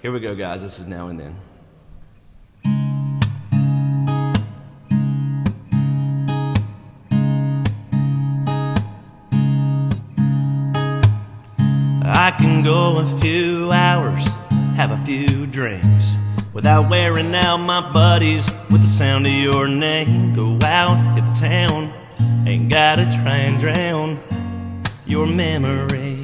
Here we go, guys. This is now and then. I can go a few hours, have a few drinks without wearing out my buddies with the sound of your name. Go out, hit the town, ain't gotta try and drown your memory.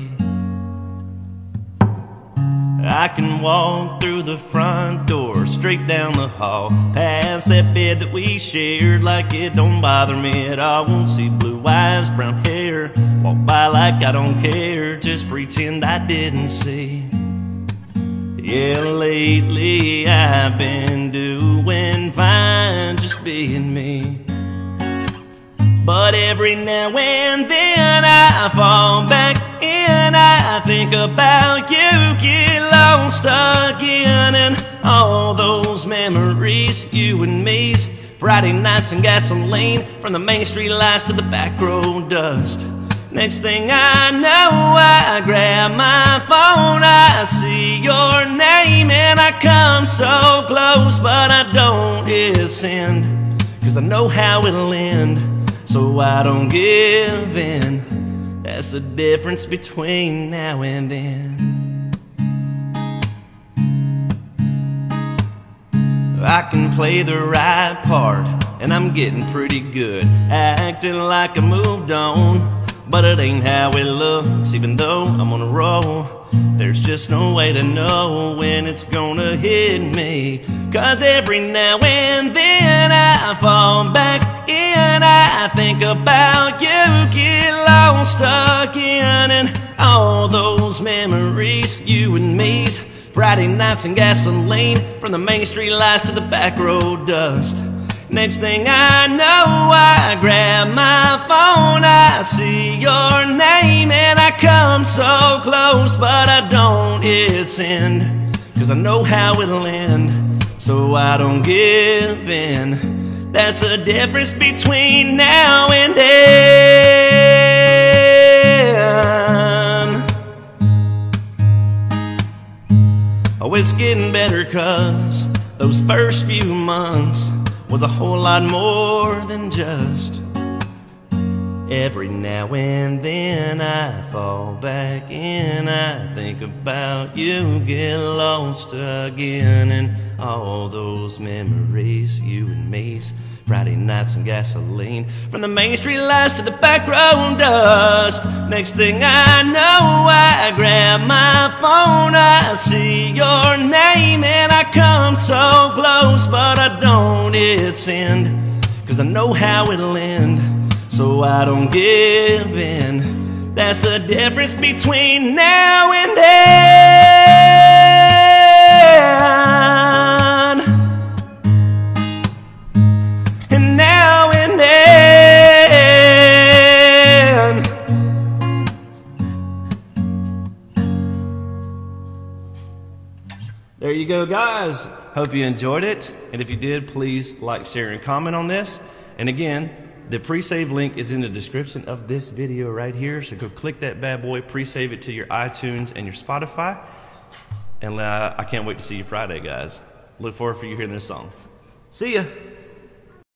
I can walk through the front door, straight down the hall, past that bed that we shared, like it don't bother me at all. Won't see blue eyes, brown hair, walk by like I don't care, just pretend I didn't see. Yeah, lately I've been doing fine, just being me. But every now and then I fall back in. I think about you, get lost again, and all those memories, you and me's. Friday nights and gasoline, from the main street lights to the back road dust. Next thing I know, I grab my phone, I see your name, and I come so close, but I don't hit cause I know how it'll end so I don't give in. That's the difference between now and then. I can play the right part, and I'm getting pretty good, acting like I moved on. But it ain't how it looks, even though I'm on a roll. There's just no way to know when it's gonna hit me. Cause every now and then I fall back in. I think about you, get lost again. And all those memories, you and me's. Friday nights and gasoline, from the main street lights to the back road dust. Next thing I know, I grab my phone, I see your name, and I come so close, but I don't hit send, cause I know how it'll end, so I don't give in. That's the difference between now and then. Oh, it's getting better, cause those first few months was a whole lot more than just. Every now and then I fall back in, I think about you, get lost again, and all those memories, you and me's. Friday nights and gasoline From the main street lights to the back road dust Next thing I know I grab my phone I see your come so close But I don't hit send Cause I know how it'll end So I don't give in. That's the difference between now and then There you go, guys. Hope you enjoyed it. And if you did, please like, share, and comment on this. And again, the pre-save link is in the description of this video right here. So go click that bad boy, pre-save it to your iTunes and your Spotify. And uh, I can't wait to see you Friday, guys. Look forward for you hearing this song. See ya.